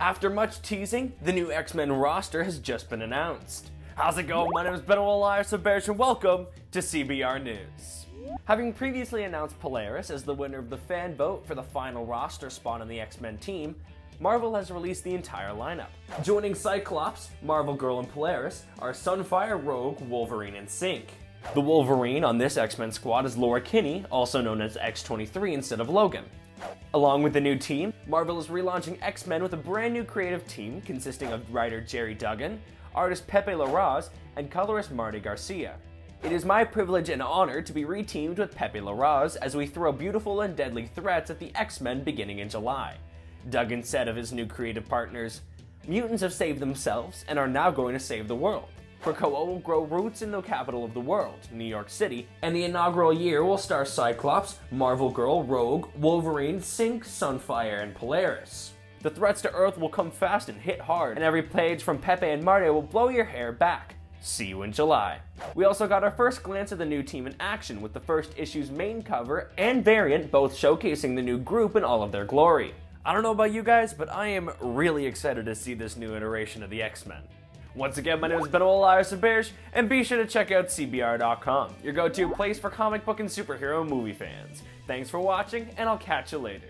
After much teasing, the new X-Men roster has just been announced. How's it going? My name is Benoit Elias of Bears and welcome to CBR News. Having previously announced Polaris as the winner of the fan vote for the final roster spot on the X-Men team, Marvel has released the entire lineup. Joining Cyclops, Marvel Girl, and Polaris are Sunfire, Rogue, Wolverine, and Synch. The Wolverine on this X-Men squad is Laura Kinney, also known as X-23 instead of Logan. Along with the new team, Marvel is relaunching X-Men with a brand new creative team consisting of writer Gerry Duggan, artist Pepe Larraz, and colorist Marte Gracia. It is my privilege and honor to be reteamed with Pepe Larraz as we throw beautiful and deadly threats at the X-Men beginning in July. Duggan said of his new creative partners, Mutants have saved themselves and are now going to save the world. Krakoa will grow roots in the capital of the world, New York City, and the inaugural year will star Cyclops, Marvel Girl, Rogue, Wolverine, Synch, Sunfire, and Polaris. The threats to Earth will come fast and hit hard, and every page from Pepe and Mario will blow your hair back. See you in July. We also got our first glance at the new team in action with the first issue's main cover and variant both showcasing the new group in all of their glory. I don't know about you guys, but I am really excited to see this new iteration of the X-Men. Once again, my name is Ben Elias Bears, and be sure to check out CBR.com, your go-to place for comic book and superhero movie fans. Thanks for watching, and I'll catch you later.